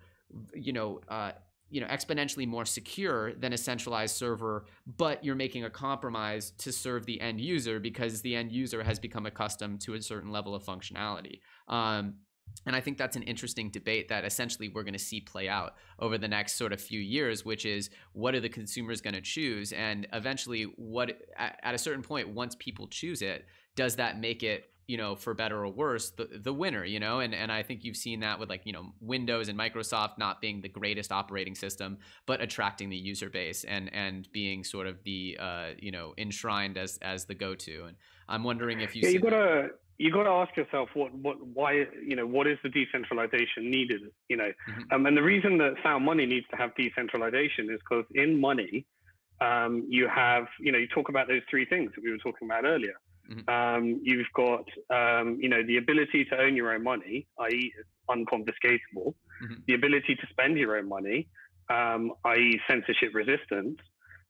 you know uh, you know exponentially more secure than a centralized server but you're making a compromise to serve the end user because the end user has become accustomed to a certain level of functionality um, and I think that's an interesting debate that essentially we're going to see play out over the next sort of few years, which is what are the consumers going to choose? And eventually, what at a certain point, once people choose it, does that make it you know, for better or worse, the the winner, you know, and and I think you've seen that with like you know Windows and Microsoft not being the greatest operating system, but attracting the user base and and being sort of the uh, you know enshrined as as the go to. And I'm wondering if you yeah, you gotta you gotta ask yourself what what why you know what is the decentralization needed, you know, mm-hmm. um, and the reason that sound money needs to have decentralization is because in money, um, you have you know you talk about those three things that we were talking about earlier Mm-hmm. Um, you've got, um, you know, the ability to own your own money, i.e., unconfiscatable. Mm-hmm. The ability to spend your own money, um, i.e., censorship resistant,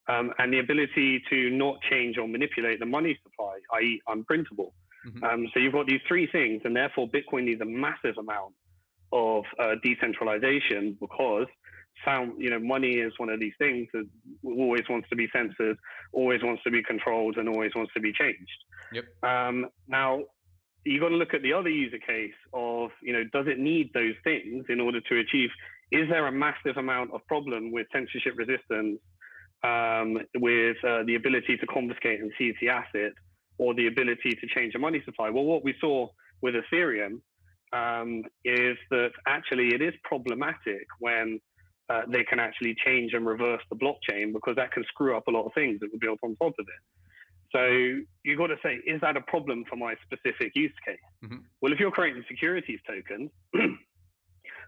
um, and the ability to not change or manipulate the money supply, i.e., unprintable. Mm-hmm. Um, so you've got these three things, and therefore Bitcoin needs a massive amount of uh, decentralization because sound you know money is one of these things that always wants to be censored always wants to be controlled and always wants to be changed. Yep. Um, now you got to look at the other user case of you know does it need those things in order to achieve is there a massive amount of problem with censorship resistance um, with uh, the ability to confiscate and seize the asset or the ability to change the money supply? Well what we saw with ethereum um, is that actually it is problematic when uh, they can actually change and reverse the blockchain because that can screw up a lot of things that were built on top of it. So you've got to say, is that a problem for my specific use case? Mm-hmm. Well, if you're creating securities tokens,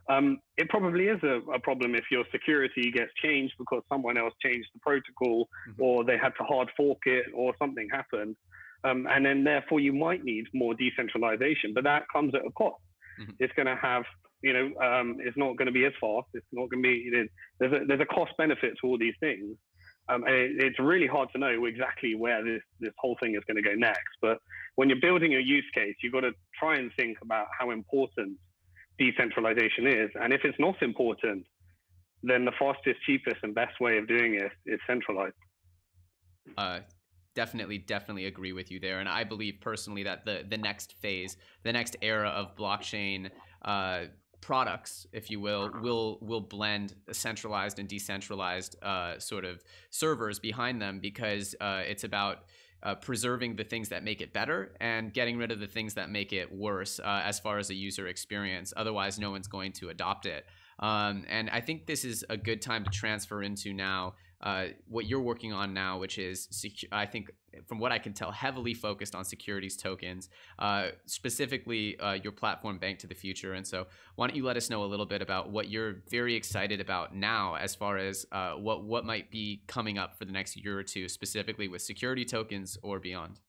um, it probably is a, a, problem if your security gets changed because someone else changed the protocol mm-hmm. or they had to hard fork it or something happened. Um, and then therefore you might need more decentralization, but that comes at a cost. Mm-hmm. It's going to have You know, um, it's not going to be as fast. It's not going to be. There's a, there's a cost benefit to all these things, um, and it, it's really hard to know exactly where this this whole thing is going to go next. But when you're building a use case, you've got to try and think about how important decentralization is, and if it's not important, then the fastest, cheapest, and best way of doing it is centralized. Uh, definitely definitely agree with you there and i believe personally that the the next phase the next era of blockchain uh, products if you will will will blend centralized and decentralized uh, sort of servers behind them because uh, it's about uh, preserving the things that make it better and getting rid of the things that make it worse uh, as far as a user experience. Otherwise no one's going to adopt it um, and I think this is a good time to transfer into now uh, what you're working on now, which is, secu- I think, from what I can tell, heavily focused on securities tokens, uh, specifically uh, your platform Bank to the Future. And so, why don't you let us know a little bit about what you're very excited about now, as far as uh, what what might be coming up for the next year or two, specifically with security tokens or beyond?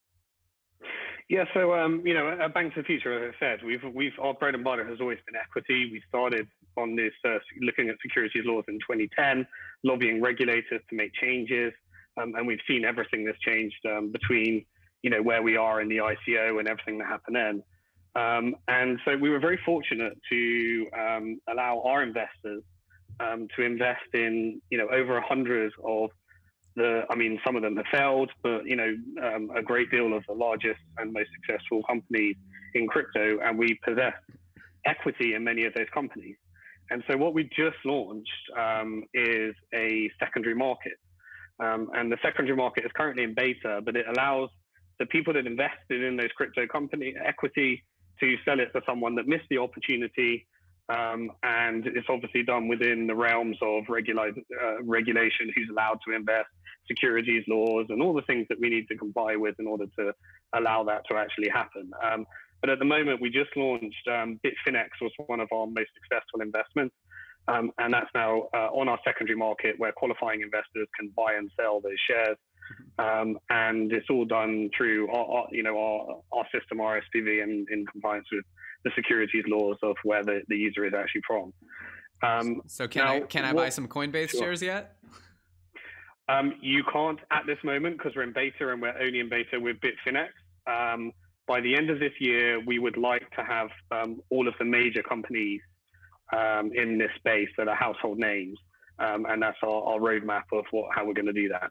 Yeah, so um, you know, at Bank to the Future, as I said, we've we've our bread and butter has always been equity. We started on this uh, looking at securities laws in 2010, lobbying regulators to make changes, um, and we've seen everything that's changed um, between you know where we are in the ICO and everything that happened then. Um, and so we were very fortunate to um, allow our investors um, to invest in you know over a hundred of the, I mean, some of them have failed, but you know, um, a great deal of the largest and most successful companies in crypto, and we possess equity in many of those companies. And so, what we just launched um, is a secondary market, um, and the secondary market is currently in beta, but it allows the people that invested in those crypto company equity to sell it to someone that missed the opportunity um, and it's obviously done within the realms of uh, regulation, who's allowed to invest, securities laws, and all the things that we need to comply with in order to allow that to actually happen. Um, but at the moment, we just launched um, Bitfinex was one of our most successful investments. Um, and that's now uh, on our secondary market where qualifying investors can buy and sell those shares. Um, and it's all done through our, our, you know our, our system, our SPV, and in compliance with the securities laws of where the, the user is actually from. Um, so can now, I can I what, buy some Coinbase sure. shares yet? Um, you can't at this moment because we're in beta and we're only in beta with Bitfinex. Um, by the end of this year, we would like to have um, all of the major companies um, in this space that are household names, um, and that's our, our roadmap of what how we're going to do that.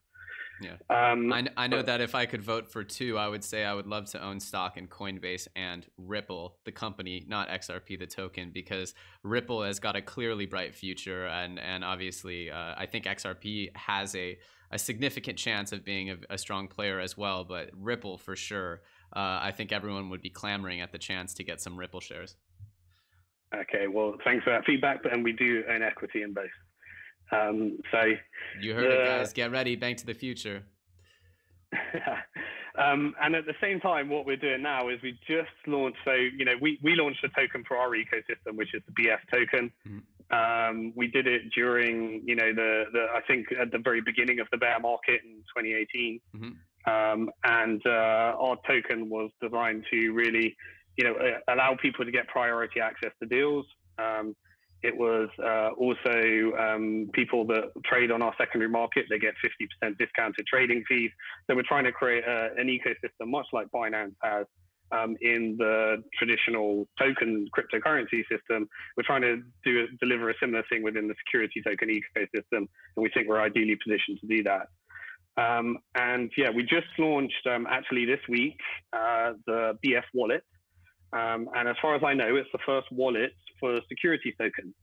Yeah. Um, I, I know but, that if I could vote for two, I would say I would love to own stock in Coinbase and Ripple, the company, not XRP, the token, because Ripple has got a clearly bright future. And, and obviously, uh, I think XRP has a, a significant chance of being a, a strong player as well. But Ripple, for sure, uh, I think everyone would be clamoring at the chance to get some Ripple shares. Okay, well, thanks for that feedback. And we do own equity in both. Um, so you heard it, guys. Get ready. Bank to the future. um, and at the same time, what we're doing now is we just launched. So you know, we we launched a token for our ecosystem, which is the BF token. Mm-hmm. Um, we did it during, you know, the, the I think at the very beginning of the bear market in 2018, mm-hmm. um, and uh, our token was designed to really, you know, allow people to get priority access to deals. Um, it was uh, also um, people that trade on our secondary market, they get 50% discounted trading fees. So we're trying to create a, an ecosystem, much like Binance has um, in the traditional token cryptocurrency system. We're trying to do deliver a similar thing within the security token ecosystem, and we think we're ideally positioned to do that. Um, and yeah, we just launched um, actually this week uh, the BF wallet. Um, and as far as I know, it's the first wallet for security tokens.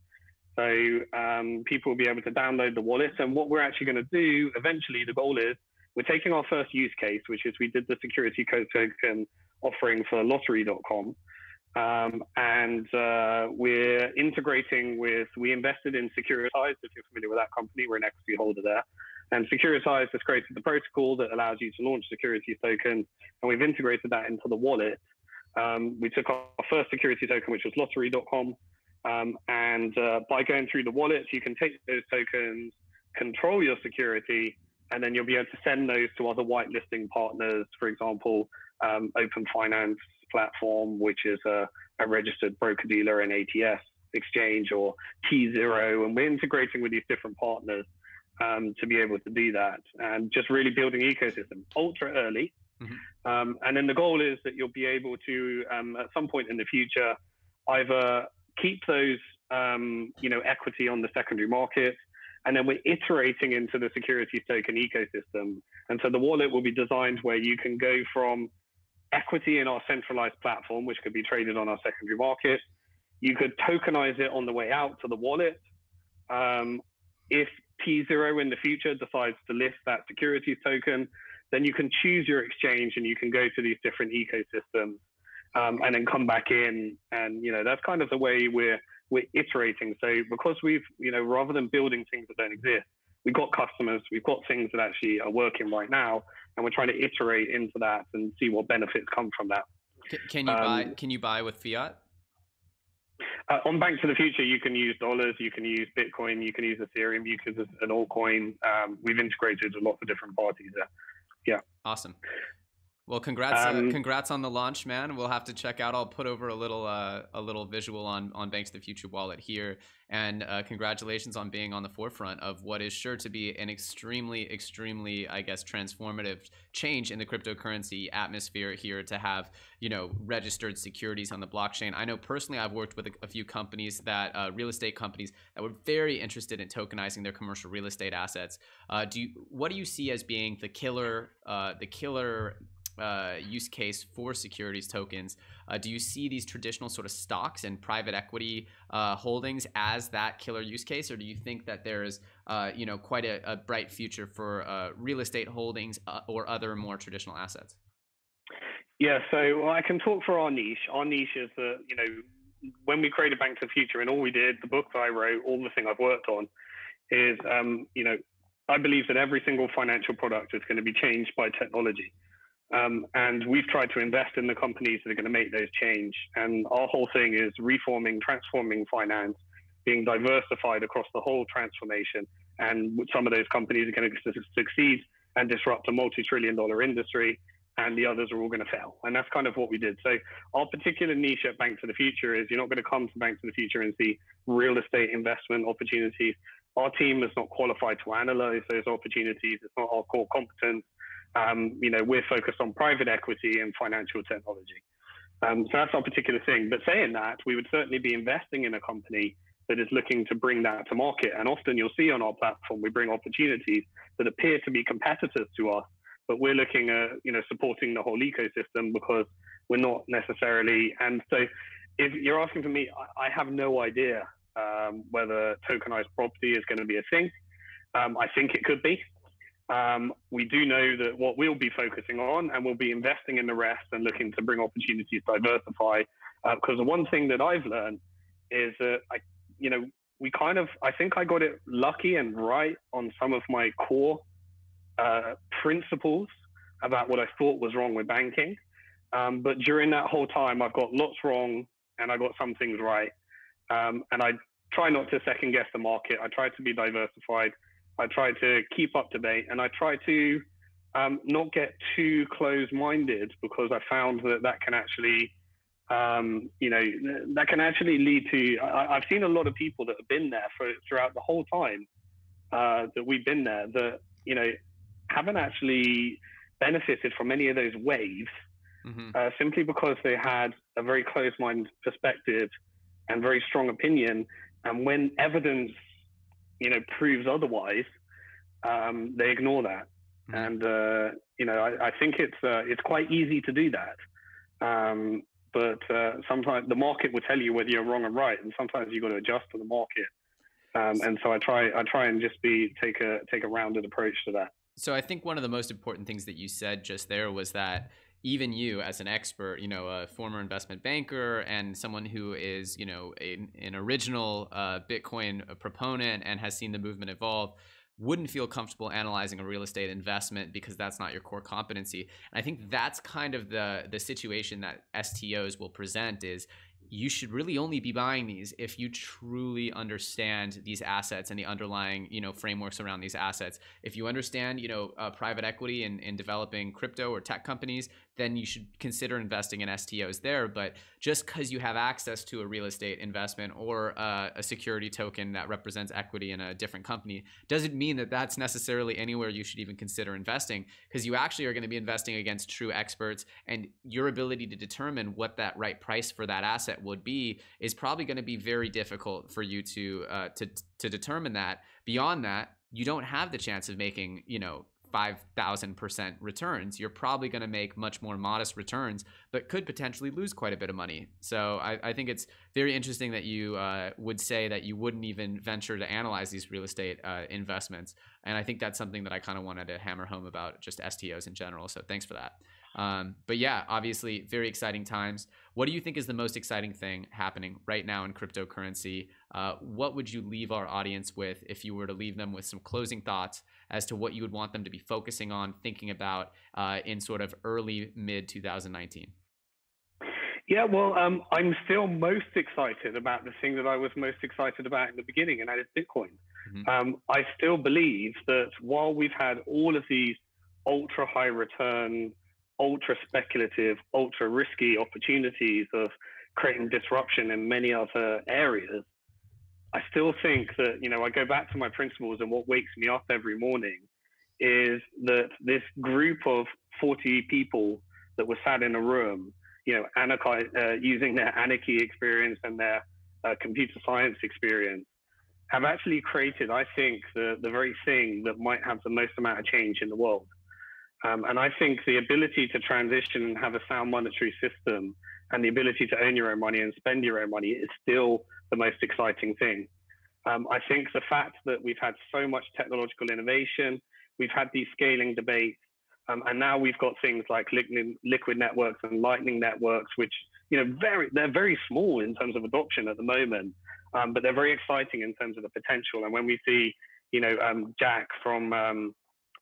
So um, people will be able to download the wallet. And what we're actually going to do eventually, the goal is we're taking our first use case, which is we did the security code token offering for lottery.com. Um, and uh, we're integrating with, we invested in Securitize, if you're familiar with that company, we're an equity holder there. And Securitize has created the protocol that allows you to launch security tokens, and we've integrated that into the wallet. Um, we took our first security token, which was lottery.com, um, and uh, by going through the wallets, you can take those tokens, control your security, and then you'll be able to send those to other whitelisting partners, for example, um, Open Finance platform, which is a, a registered broker dealer in ATS. exchange or tZERO, and we're integrating with these different partners um, to be able to do that and just really building ecosystem ultra early. Mm-hmm. Um, and then the goal is that you'll be able to, um, at some point in the future, either keep those, um, you know, equity on the secondary market, and then we're iterating into the securities token ecosystem. And so the wallet will be designed where you can go from equity in our centralized platform, which could be traded on our secondary market. You could tokenize it on the way out to the wallet. Um, if tZERO in the future decides to list that securities token, then you can choose your exchange and you can go to these different ecosystems um, and then come back in. And, you know, that's kind of the way we're, we're iterating. So because we've, you know, rather than building things that don't exist, we've got customers, we've got things that actually are working right now, and we're trying to iterate into that and see what benefits come from that. Can, you um, buy? Can you buy with fiat? Uh, on Bank to the Future, you can use dollars, you can use Bitcoin, you can use Ethereum, you can use an altcoin. Um, we've integrated a lot of different parties there. Yeah. Awesome. Well, congrats! Uh, um, uh, congrats on the launch, man. We'll have to check out. I'll put over a little uh, a little visual on on Bank to the Future wallet here, and uh, congratulations on being on the forefront of what is sure to be an extremely, extremely, I guess, transformative change in the cryptocurrency atmosphere here to have you know registered securities on the blockchain. I know personally, I've worked with a, a few companies that uh, real estate companies that were very interested in tokenizing their commercial real estate assets. Uh, do you, what do you see as being the killer the killer uh, use case for securities tokens. Uh, do you see these traditional sort of stocks and private equity uh, holdings as that killer use case, or do you think that there is, uh, you know, quite a, a bright future for uh, real estate holdings uh, or other more traditional assets? Yeah, so I can talk for our niche. Our niche is that you know when we created Bank to the Future and all we did, the book that I wrote, all the thing I've worked on, is um, you know I believe that every single financial product is going to be changed by technology. Um, and we've tried to invest in the companies that are going to make those change. And our whole thing is reforming, transforming finance, being diversified across the whole transformation. And some of those companies are going to succeed and disrupt a multi-trillion dollar industry and the others are all going to fail. And that's kind of what we did. So our particular niche at Bank to the Future is you're not going to come to Bank to the Future and see real estate investment opportunities. Our team is not qualified to analyze those opportunities. It's not our core competence. Um, you know, we're focused on private equity and financial technology. Um, so that's our particular thing. But saying that, we would certainly be investing in a company that is looking to bring that to market. And often you'll see on our platform, we bring opportunities that appear to be competitors to us, but we're looking at, you know, supporting the whole ecosystem because we're not necessarily. And so if you're asking for me, I, have no idea um, whether tokenized property is going to be a thing. Um, I think it could be. Um, we do know that what we'll be focusing on, and we'll be investing in the rest and looking to bring opportunities diversify. Because uh, the one thing that I've learned is that I, you know, we kind of, I think I got it lucky and right on some of my core uh, principles about what I thought was wrong with banking. Um, but during that whole time, I've got lots wrong and I got some things right. Um, and I try not to second guess the market. I try to be diversified. I try to keep up to date and I try to um, not get too close-minded because I found that that can actually, um, you know, that can actually lead to. I, have seen a lot of people that have been there for throughout the whole time uh, that we've been there that you know haven't actually benefited from any of those waves mm-hmm. uh, simply because they had a very close-minded perspective and very strong opinion. And when evidence you know proves otherwise, um, they ignore that. Mm-hmm. And uh, you know, I, I think it's uh, it's quite easy to do that. Um, but uh, sometimes the market will tell you whether you're wrong or right, and sometimes you've got to adjust to the market. Um, and so I try I try and just be take a take a rounded approach to that. So I think one of the most important things that you said just there was that even you as an expert, you know, a former investment banker and someone who is, you know, a, an original uh, Bitcoin proponent and has seen the movement evolve, wouldn't feel comfortable analyzing a real estate investment because that's not your core competency. And I think that's kind of the the situation that STOs will present is you should really only be buying these if you truly understand these assets and the underlying you know frameworks around these assets if you understand you know uh, private equity and, in developing crypto or tech companies then you should consider investing in STOs there. But just because you have access to a real estate investment or uh, a security token that represents equity in a different company doesn't mean that that's necessarily anywhere you should even consider investing because you actually are going to be investing against true experts and your ability to determine what that right price for that asset would be is probably going to be very difficult for you to uh, to to determine that beyond that you don't have the chance of making you know 5,000% returns, you're probably going to make much more modest returns, but could potentially lose quite a bit of money. So I, I think it's very interesting that you uh, would say that you wouldn't even venture to analyze these real estate uh, investments. And I think that's something that I kind of wanted to hammer home about just STOs in general. So thanks for that. Um, but yeah, obviously, very exciting times. What do you think is the most exciting thing happening right now in cryptocurrency? Uh, what would you leave our audience with if you were to leave them with some closing thoughts as to what you would want them to be focusing on, thinking about uh, in sort of early mid 2019? Yeah, well, um, I'm still most excited about the thing that I was most excited about in the beginning, and that is Bitcoin. Mm-hmm. Um, I still believe that while we've had all of these ultra high return ultra speculative, ultra risky opportunities of creating disruption in many other areas, I still think that, you know, I go back to my principles and what wakes me up every morning is that this group of 40 people that were sat in a room, you know, anarchi- uh, using their anarchy experience and their uh, computer science experience, have actually created, I think, the, the very thing that might have the most amount of change in the world. Um, and I think the ability to transition and have a sound monetary system and the ability to own your own money and spend your own money is still the most exciting thing. Um, I think the fact that we've had so much technological innovation, we've had these scaling debates, um, and now we've got things like liquid, liquid networks and lightning networks, which you know very they're very small in terms of adoption at the moment, um, but they're very exciting in terms of the potential. And when we see you know um, Jack from um,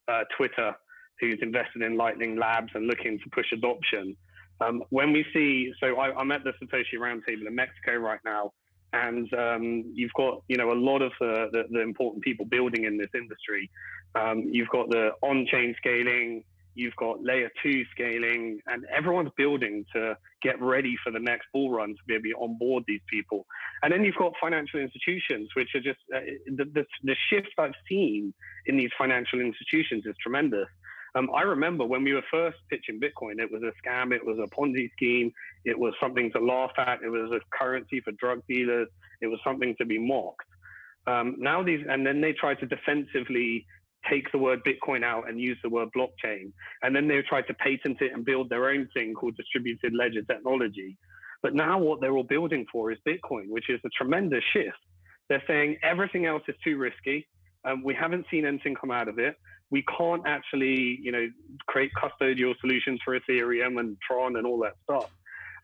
uh, Twitter who's invested in Lightning Labs and looking to push adoption. Um, when we see, so I, am at the Satoshi Roundtable in Mexico right now, and um, you've got you know a lot of the, the, the important people building in this industry. Um, you've got the on-chain scaling, you've got layer two scaling, and everyone's building to get ready for the next bull run to be able to onboard these people. And then you've got financial institutions, which are just uh, the, the the shift I've seen in these financial institutions is tremendous. Um, I remember when we were first pitching Bitcoin, it was a scam, it was a Ponzi scheme, it was something to laugh at, it was a currency for drug dealers, it was something to be mocked. Um, now these, and then they tried to defensively take the word Bitcoin out and use the word blockchain, and then they tried to patent it and build their own thing called distributed ledger technology. But now what they're all building for is Bitcoin, which is a tremendous shift. They're saying everything else is too risky. Um, we haven't seen anything come out of it we can't actually, you know, create custodial solutions for Ethereum and Tron and all that stuff.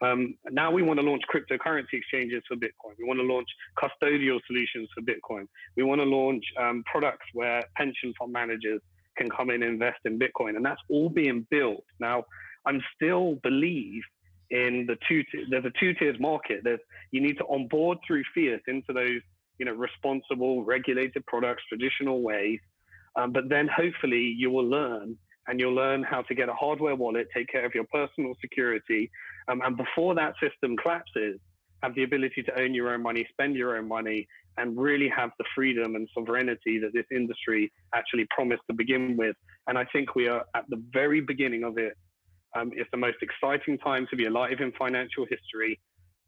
Um, now we want to launch cryptocurrency exchanges for Bitcoin. We want to launch custodial solutions for Bitcoin. We want to launch um, products where pension fund managers can come in and invest in Bitcoin, and that's all being built. Now, I'm still believe in the two. There's a two tiers market. There's you need to onboard through fiat into those you know responsible, regulated products, traditional ways. Um, but then hopefully you will learn and you'll learn how to get a hardware wallet, take care of your personal security. Um, and before that system collapses, have the ability to own your own money, spend your own money, and really have the freedom and sovereignty that this industry actually promised to begin with. And I think we are at the very beginning of it. Um, it's the most exciting time to be alive in financial history.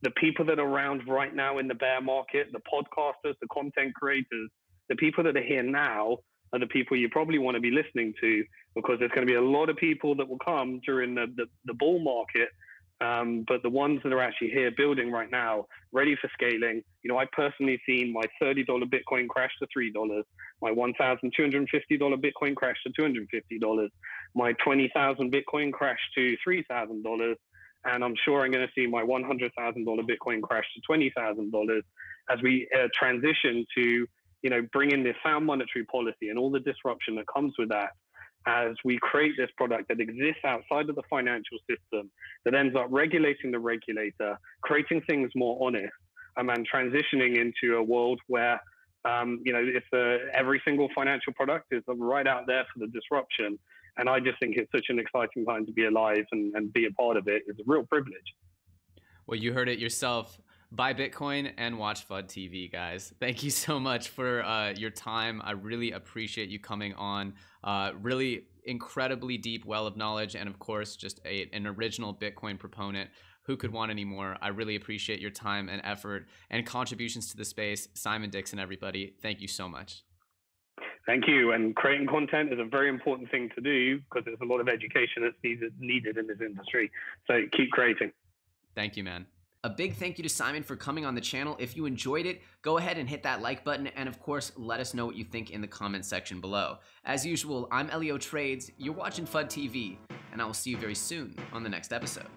The people that are around right now in the bear market, the podcasters, the content creators, the people that are here now are the people you probably want to be listening to because there's going to be a lot of people that will come during the, the, the bull market. Um, but the ones that are actually here building right now, ready for scaling, you know, I personally seen my $30 Bitcoin crash to $3, my $1,250 Bitcoin crash to $250, my 20,000 Bitcoin crash to $3,000. And I'm sure I'm going to see my $100,000 Bitcoin crash to $20,000 as we uh, transition to you know, bring in this sound monetary policy and all the disruption that comes with that as we create this product that exists outside of the financial system that ends up regulating the regulator, creating things more honest, um, and transitioning into a world where Um, you know, if uh, every single financial product is right out there for the disruption. And I just think it's such an exciting time to be alive and, and be a part of it. It's a real privilege. Well, you heard it yourself. Buy Bitcoin and watch FUD TV, guys. Thank you so much for uh, your time. I really appreciate you coming on. Uh, really incredibly deep well of knowledge, and of course, just a, an original Bitcoin proponent. Who could want any more? I really appreciate your time and effort and contributions to the space. Simon Dixon, everybody, thank you so much. Thank you. And creating content is a very important thing to do because there's a lot of education that's needed, needed in this industry. So keep creating. Thank you, man. A big thank you to Simon for coming on the channel. If you enjoyed it, go ahead and hit that like button and of course, let us know what you think in the comment section below. As usual, I'm EllioTrades, you're watching FUD TV, and I will see you very soon on the next episode.